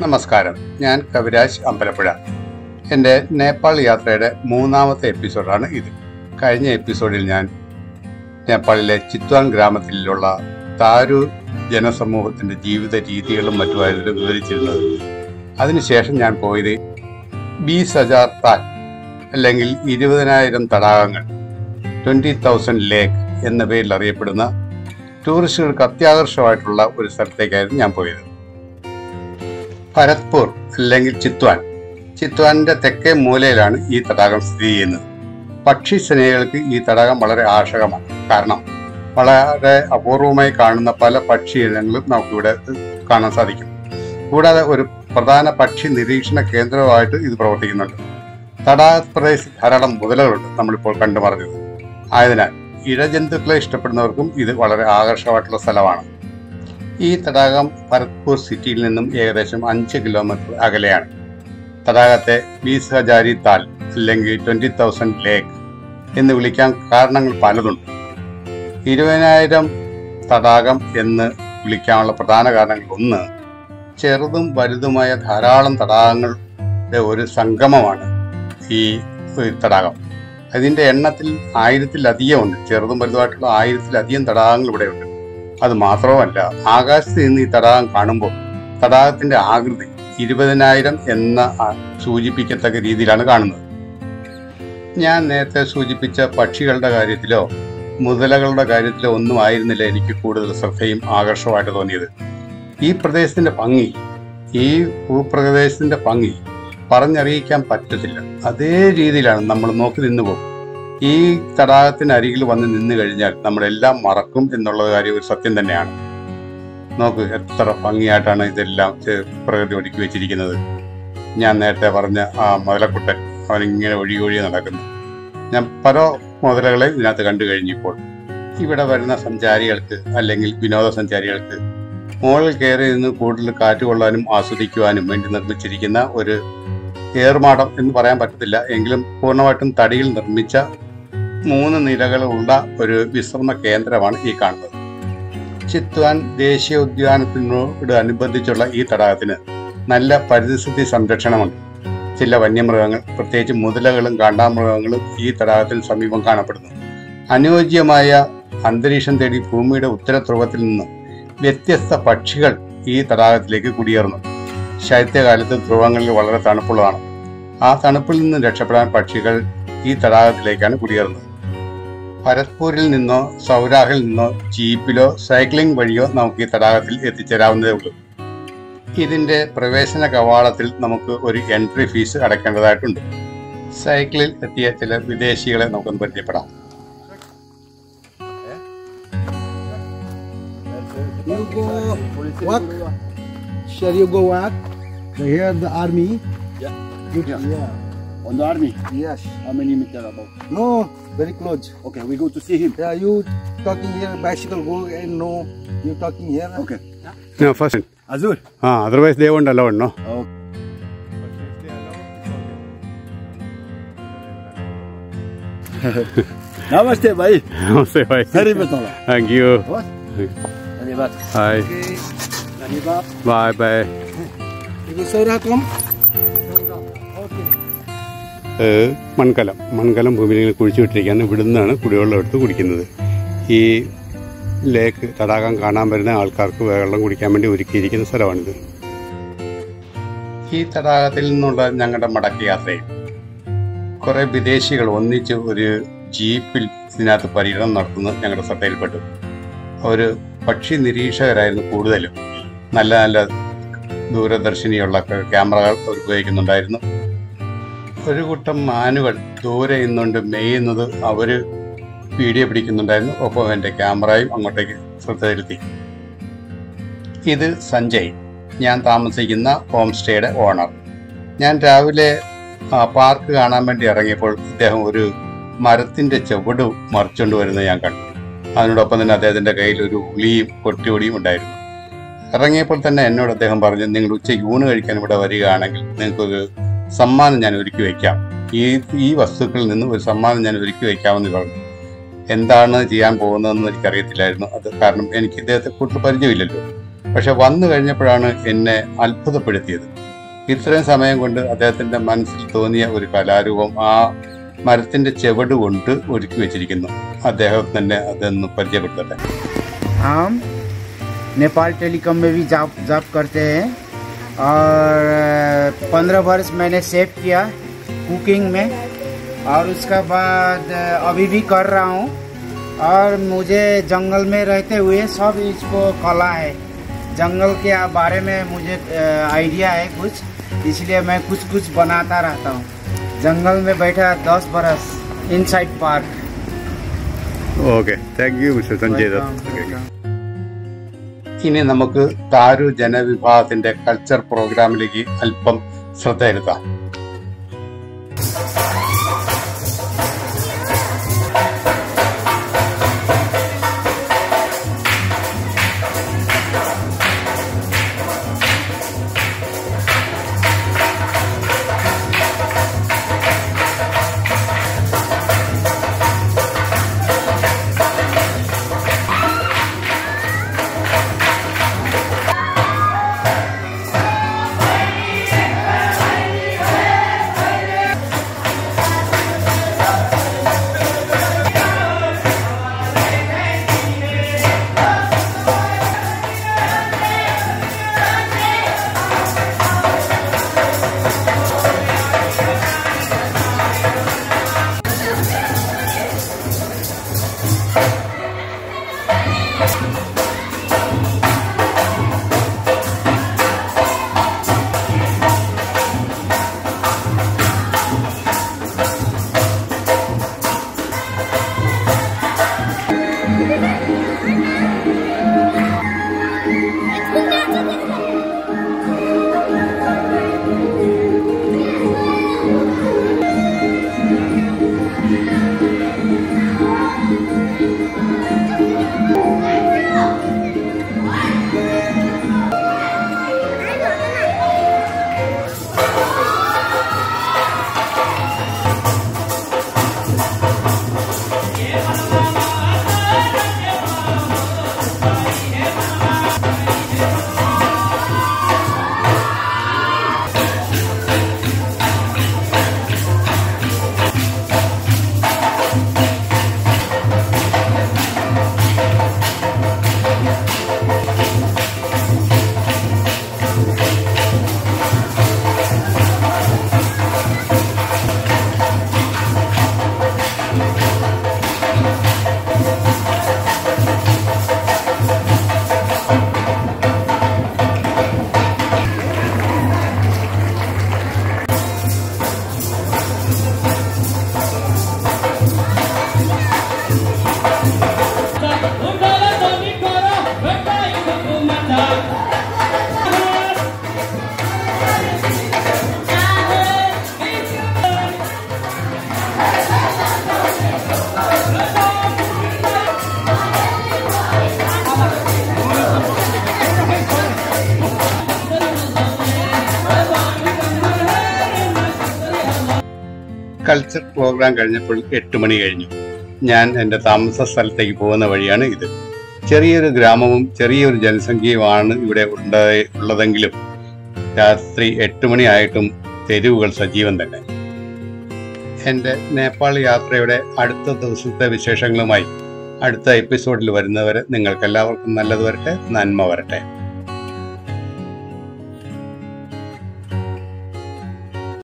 നമസ്കാരം. ഞാൻ കവിരാജ് അമ്പലപ്പുഴ. എന്റെ നേപ്പാൾ യാത്രയുടെ മൂന്നാമത്തെ എപ്പിസോഡാണ് ഇത്. കഴിഞ്ഞ എപ്പിസോഡിൽ ഞാൻ നേപ്പാളിലെ ചിത്വാൻ ഗ്രാമത്തിലുള്ള താരു ജനസമൂഹത്തിന്റെ ജീവിത രീതികളും മറ്റുമായിരുന്നു വിവരിച്ചിരുന്നത്. അതിനുശേഷം ഞാൻ പോയത് ബീസ് ഹജാർ താൽ അല്ലെങ്കിൽ ഇരുപതിനായിരം തടാകങ്ങൾ ട്വന്റി തൗസൻഡ് ലേക്ക് എന്ന പേരിൽ അറിയപ്പെടുന്ന ടൂറിസ്റ്റുകൾക്ക് അത്യാകർഷമായിട്ടുള്ള ഒരു സ്ഥലത്തേക്കായിരുന്നു ഞാൻ പോയത്. ഭരത്പൂർ അല്ലെങ്കിൽ ചിത്വാൻ. ചിത്വാനിന്റെ തെക്കേ മൂലയിലാണ് ഈ തടാകം സ്ഥിതി ചെയ്യുന്നത്. പക്ഷി സ്നേഹികൾക്ക് ഈ തടാകം വളരെ ആകർഷകമാണ് കാരണം വളരെ അപൂർവമായി കാണുന്ന പല പക്ഷി ഇനങ്ങളും നമുക്കിവിടെ കാണാൻ സാധിക്കും. കൂടാതെ ഒരു പ്രധാന പക്ഷി നിരീക്ഷണ കേന്ദ്രമായിട്ട് ഇത് പ്രവർത്തിക്കുന്നുണ്ട്. തടാക പ്രദേശത്ത് ധാരാളം മുതലകളുണ്ട് നമ്മളിപ്പോൾ കണ്ടു പറഞ്ഞത് ആയതിനാൽ ഇഴജന്തുക്കളെ ഇഷ്ടപ്പെടുന്നവർക്കും ഇത് വളരെ ആകർഷകമായിട്ടുള്ള സ്ഥലമാണ്. ഈ തടാകം ഭരത്പൂർ സിറ്റിയിൽ നിന്നും ഏകദേശം അഞ്ച് കിലോമീറ്റർ അകലെയാണ്. തടാകത്തെ ബീസ് ഹജാരി താൽ അല്ലെങ്കിൽ ട്വന്റി തൗസൻഡ് ലേക്ക് എന്ന് വിളിക്കാൻ കാരണങ്ങൾ പലതുണ്ട്. ഇരുപതിനായിരം തടാകം എന്ന് വിളിക്കാനുള്ള പ്രധാന കാരണങ്ങൾ ഒന്ന് ചെറുതും വലുതുമായ ധാരാളം തടാകങ്ങളുടെ ഒരു സംഗമമാണ് ഈ തടാകം. അതിന്റെ എണ്ണത്തിൽ ആയിരത്തിലധികം ഉണ്ട്. ചെറുതും വലുതുമായിട്ടുള്ള ആയിരത്തിലധികം തടാകങ്ങൾ ഇവിടെയുണ്ട്. അത് മാത്രവുമല്ല ആകാശത്ത് നിന്ന് ഈ തടാകം കാണുമ്പോൾ തടാകത്തിന്റെ ആകൃതി ഇരുപതിനായിരം എന്ന സൂചിപ്പിക്കത്തക്ക രീതിയിലാണ് കാണുന്നത്. ഞാൻ നേരത്തെ സൂചിപ്പിച്ച പക്ഷികളുടെ കാര്യത്തിലോ മുതലകളുടെ കാര്യത്തിലോ ഒന്നും ആയിരുന്നില്ല എനിക്ക് കൂടുതൽ ശ്രദ്ധയും ആകർഷമായിട്ട് തോന്നിയത്. ഈ പ്രദേശത്തിന്റെ ഭംഗി ഈ ഭൂപ്രദേശത്തിന്റെ ഭംഗി പറഞ്ഞറിയിക്കാൻ പറ്റത്തില്ല. അതേ രീതിയിലാണ് നമ്മൾ നോക്കി നിന്നു പോകും ഈ തടാകത്തിന് അരികിൽ വന്ന് നിന്ന് കഴിഞ്ഞാൽ നമ്മളെല്ലാം മറക്കും എന്നുള്ള കാര്യം ഒരു സത്യം തന്നെയാണ്. നോക്ക് എത്ര ഭംഗിയായിട്ടാണ് ഇതെല്ലാം പ്രകൃതി ഒടുക്കി വെച്ചിരിക്കുന്നത്. ഞാൻ നേരത്തെ പറഞ്ഞ ആ മുതലക്കുട്ടൻ അവനിങ്ങനെ ഒഴുകി ഒഴുകി നടക്കുന്നു. ഞാൻ പല മുതലകളെ ഇതിനകത്ത് കണ്ടു കഴിഞ്ഞപ്പോൾ. ഇവിടെ വരുന്ന സഞ്ചാരികൾക്ക് അല്ലെങ്കിൽ വിനോദസഞ്ചാരികൾക്ക് മുകളിൽ കയറി നിന്ന് കൂടുതൽ കാറ്റ് കൊള്ളാനും ആസ്വദിക്കുവാനും വേണ്ടി നിർമ്മിച്ചിരിക്കുന്ന ഒരു ഏർമാടം എന്ന് പറയാൻ പറ്റത്തില്ല. എങ്കിലും പൂർണമായിട്ടും തടിയിൽ നിർമ്മിച്ച മൂന്ന് നിലകളുള്ള ഒരു വിശ്രമ കേന്ദ്രമാണ് ഈ കാണുന്നത്. ചിത്വാൻ ദേശീയ ഉദ്യാനത്തിനോട് അനുബന്ധിച്ചുള്ള ഈ തടാകത്തിന് നല്ല പരിസ്ഥിതി സംരക്ഷണമുണ്ട്. ചില വന്യമൃഗങ്ങൾ പ്രത്യേകിച്ച് മുതലകളും കാണ്ടാമൃഗങ്ങളും ഈ തടാകത്തിന് സമീപം കാണപ്പെടുന്നു. അനുയോജ്യമായ അന്തരീക്ഷം തേടി ഭൂമിയുടെ ഉത്തരധ്രുവത്തിൽ നിന്നും വ്യത്യസ്ത പക്ഷികൾ ഈ തടാകത്തിലേക്ക് കുടിയേറുന്നു. ശൈത്യകാലത്ത് ധ്രുവങ്ങളിൽ വളരെ തണുപ്പുള്ളതാണ്. ആ തണുപ്പിൽ നിന്ന് രക്ഷപ്പെടാൻ പക്ഷികൾ ഈ തടാകത്തിലേക്കാണ് കുടിയേറുന്നത് ഭരത്പൂരിൽ നിന്നോ സൗരാഹിൽ നിന്നോ ജീപ്പിലോ സൈക്ലിംഗ് വഴിയോ നമുക്ക് ഈ തടാകത്തിൽ എത്തിച്ചേരാവുന്നതേ ഉള്ളൂ ഇതിന്റെ പ്രവേശന കവാടത്തിൽ നമുക്ക് ഒരു എൻട്രി ഫീസ് അടക്കേണ്ടതായിട്ടുണ്ട് സൈക്കിളിൽ എത്തിയ ചില വിദേശികളെ നമുക്കൊന്ന് പരിചയപ്പെടാം You go walk. Shall you go walk? Here the army. Yeah. Good. Yeah. yeah. On the army? Yes. How many meter about? No, very close. Okay, we go to see him. Yeah, you talking here, bicycle go and no, you talking here. Okay. No, first. Azul. Ah, otherwise they won't allow, no? Okay. Oh. Namaste, bhai. Namaste, bhai. Hari Batola. Thank you. What? Hari Hi. Okay. Bye bye. Ibu saudara kom. മൺകലം. മൺകലം ഭൂമിയിൽ കുഴിച്ചു വിട്ടിരിക്കുകയാണ്. ഇവിടുന്നാണ് കുടിവെള്ളം എടുത്ത് കുടിക്കുന്നത്. ഈ ലേക്ക് തടാകം കാണാൻ വരുന്ന ആൾക്കാർക്ക് വെള്ളം കുടിക്കാൻ വേണ്ടി ഒരുക്കിയിരിക്കുന്ന സ്ഥലമാണിത്. ഈ തടാകത്തിൽ നിന്നുള്ള ഞങ്ങളുടെ മടക്ക യാത്രയിൽ കുറെ വിദേശികൾ ഒന്നിച്ച് ഒരു ജീപ്പിൽ ഇതിനകത്ത് പര്യടനം നടത്തുന്നത് ഞങ്ങളുടെ ശ്രദ്ധയിൽപ്പെട്ടു. അവർ പക്ഷി നിരീക്ഷകരായിരുന്നു കൂടുതലും. നല്ല നല്ല ദൂരദർശിനിയുള്ള ക്യാമറകൾ ഉപയോഗിക്കുന്നുണ്ടായിരുന്നു. ഒരു കൂട്ടം മാനുകൾ ദൂരെ നിന്നുകൊണ്ട് മെയ്യുന്നത് അവർ വീഡിയോ പിടിക്കുന്നുണ്ടായിരുന്നു. ഒപ്പം എന്റെ ക്യാമറയും അങ്ങോട്ടേക്ക് ശ്രദ്ധ ചെലുത്തി. ഇത് സഞ്ജയ്. ഞാൻ താമസിക്കുന്ന ഹോം സ്റ്റേയുടെ ഓണർ. ഞാൻ രാവിലെ പാർക്ക് കാണാൻ വേണ്ടി ഇറങ്ങിയപ്പോൾ ഇദ്ദേഹം ഒരു മരത്തിന്റെ ചുവട് മറിച്ചുകൊണ്ട് വരുന്നത് ഞാൻ കണ്ടു. അതിനോടൊപ്പം തന്നെ അദ്ദേഹത്തിന്റെ കയ്യിൽ ഒരു ഉളിയും കൊട്ടിയൊടിയും ഉണ്ടായിരുന്നു. ഇറങ്ങിയപ്പോൾ തന്നെ എന്നോട് അദ്ദേഹം പറഞ്ഞു നിങ്ങൾ ഉച്ചയ്ക്ക് ഊണ് കഴിക്കാൻ ഇവിടെ വരികയാണെങ്കിൽ നിങ്ങൾക്കൊരു സമ്മാനം ഞാൻ ഒരുക്കി വയ്ക്കാം ഈ ഈ വസ്തുക്കളിൽ നിന്ന് ഒരു സമ്മാനം ഞാൻ ഒരുക്കി വയ്ക്കാമെന്ന് പറഞ്ഞു എന്താണ് ചെയ്യാൻ പോകുന്നതെന്ന് എനിക്കറിയത്തില്ലായിരുന്നു അത് കാരണം എനിക്ക് ഇദ്ദേഹത്തെ കൂടുതൽ പരിചയമില്ലല്ലോ പക്ഷെ വന്നു കഴിഞ്ഞപ്പോഴാണ് എന്നെ അത്ഭുതപ്പെടുത്തിയത് ഇത്രയും സമയം കൊണ്ട് അദ്ദേഹത്തിന്റെ മനസ്സിൽ തോന്നിയ ഒരു കലാരൂപം ആ മരത്തിന്റെ ചെവട് കൊണ്ട് ഒരുക്കി വെച്ചിരിക്കുന്നു അദ്ദേഹം തന്നെ അതൊന്ന് പരിചയപ്പെടുത്തട്ടെ हम नेपाल टेलीकॉम में भी जॉब जॉब करते हैं और पंद्रह वर्ष मैंने सेव किया कुकिंग में और उसका बाद अभी भी कर रहा हूँ। और मुझे जंगल में रहते हुए सब इसको कला है। जंगल के बारे में मुझे आइडिया है कुछ इसलिए मैं कुछ कुछ बनाता रहता हूँ। जंगल में बैठा दस बरस inside park okay thank you mister Sanjay Dutt ഇനി നമുക്ക് താരു ജനവിഭാഗത്തിന്റെ കൾച്ചർ പ്രോഗ്രാമിലേക്ക് അല്പം ശ്രദ്ധ കൾച്ചർ പ്രോഗ്രാം കഴിഞ്ഞപ്പോൾ എട്ട് മണി കഴിഞ്ഞു. ഞാൻ എന്റെ താമസ സ്ഥലത്തേക്ക് പോകുന്ന വഴിയാണ് ഇത്. ചെറിയൊരു ഗ്രാമവും ചെറിയൊരു ജനസംഖ്യയുമാണ് ഇവിടെ ഉണ്ടായി ഉള്ളതെങ്കിലും രാത്രി എട്ട് മണിയായിട്ടും തെരുവുകൾ സജീവം തന്നെ. എന്റെ നേപ്പാൾ യാത്രയുടെ അടുത്ത ദിവസത്തെ വിശേഷങ്ങളുമായി അടുത്ത എപ്പിസോഡിൽ വരുന്നവരെ നിങ്ങൾക്കെല്ലാവർക്കും നല്ലത് വരട്ടെ നന്മ വരട്ടെ.